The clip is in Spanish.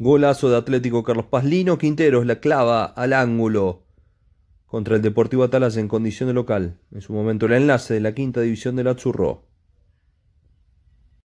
Golazo de Atlético Carlos Paz. Lino Quinteros la clava al ángulo contra el Deportivo Atalas en condición de local. En su momento el enlace de la quinta división del Azzurro.